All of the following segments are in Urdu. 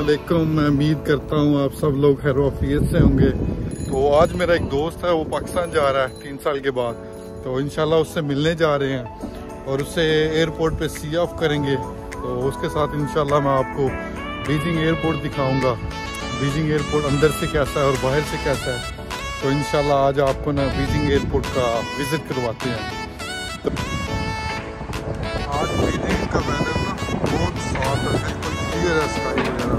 علیکم، میں امید کرتا ہوں آپ سب لوگ خیر وافیت سے ہوں گے۔ تو آج میرا ایک دوست ہے، وہ پاکستان جا رہا ہے تین سال کے بعد۔ تو انشاءاللہ اس سے ملنے جا رہے ہیں اور اسے ایئرپورٹ پہ سی آف کریں گے۔ تو اس کے ساتھ انشاءاللہ میں آپ کو بیجنگ ایئرپورٹ دکھاؤں گا۔ بیجنگ ایئرپورٹ اندر سے کیسا ہے اور باہر سے کیسا ہے۔ تو انشاءاللہ آج آپ کو نا بیجنگ ایئرپورٹ کا وزٹ کرواتے ہیں۔ آج بیجنگ کا ویدر نا بہت صاف ہے۔ کلیئر ہے اسکائی وغیرہ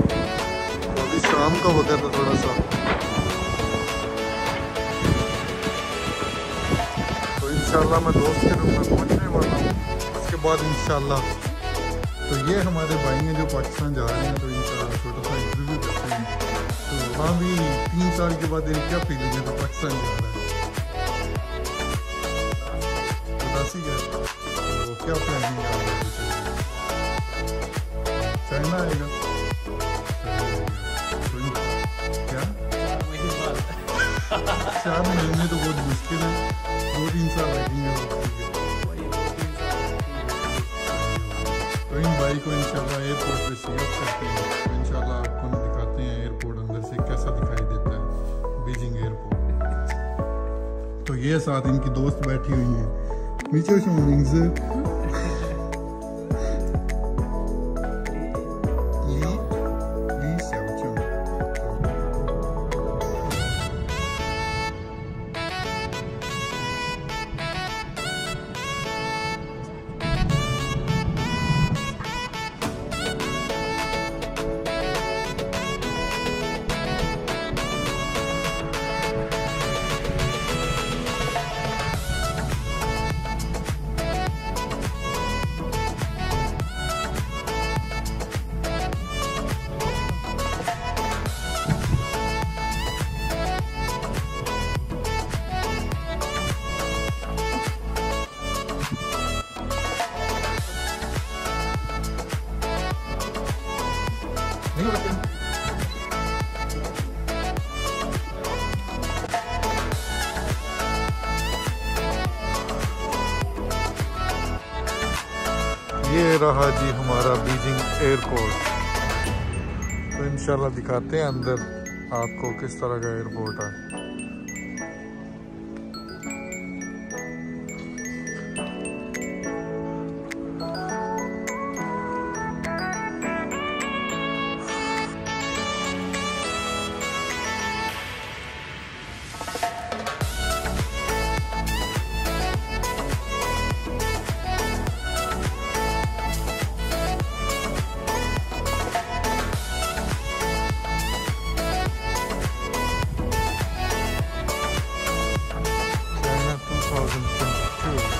ابھی شام کا ہوتا ہے تھوڑا سا۔ تو انشاءاللہ میں دوست کے روپ میں پہنچنے والا ہوں۔ اس کے بعد انشاءاللہ۔ تو یہ ہمارے بھائی ہیں جو پاکستان جا رہے ہیں، تو ان شاء اللہ چھوٹا سا انٹرویو کرتے ہیں۔ تو وہاں بھی تین سال کے بعد ایک کیا فیلنگ ہے تو پاکستان جا رہا ہے؟ کیا پلاننگ ہے Carvalho. کیا چار مہینے تو بہت مشکل ہے دو تین سال لگیں گے تو ان بھائی کو انشاءاللہ ایئرپورٹ پہ سلیکٹ کرتے ہیں تو انشاءاللہ آپ کو دکھاتے ہیں ایئرپورٹ اندر سے کیسا دکھائی دیتا ہے بیجنگ ایئرپورٹ تو یہ ساتھ ان کی دوست بیٹھی ہوئی ہیں نیچے شمونگ سے یہ رہا جی ہمارا بیجنگ ایئرپورٹ۔ تو انشاءاللہ دکھاتے ہیں اندر آپ کو کس طرح کا ایئرپورٹ ہے۔ True.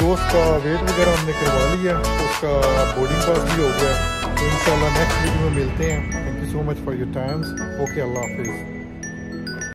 دوست کا ویٹ وغیرہ ہم نے کروا لیا اس کا بورڈنگ پاس بھی ہو گیا تو انشاءاللہ نیکسٹ ویڈیو میں ملتے ہیں thank you so much for your times okay اللہ حافظ